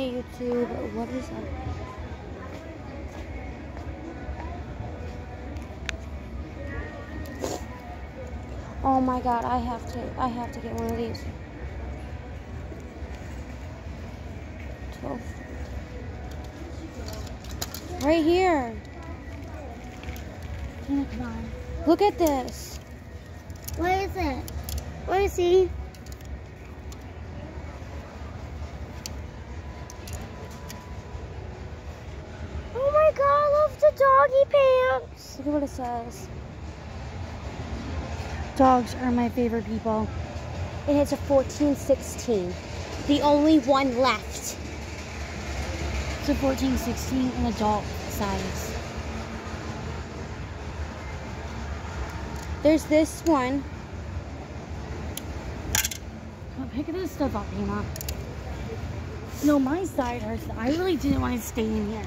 Hey YouTube, what is up? Oh my god, I have to I have to get one of these. 12. Right here. Look at this. Where is it? Where is he? Oh my god, I love the doggy pants. Look at what it says. Dogs are my favorite people. And it's a 1416. The only one left. It's a 14, 16, an adult size. There's this one. Come on, pick this stuff up, Hema. No, my side hurts. I really didn't want to stay in here.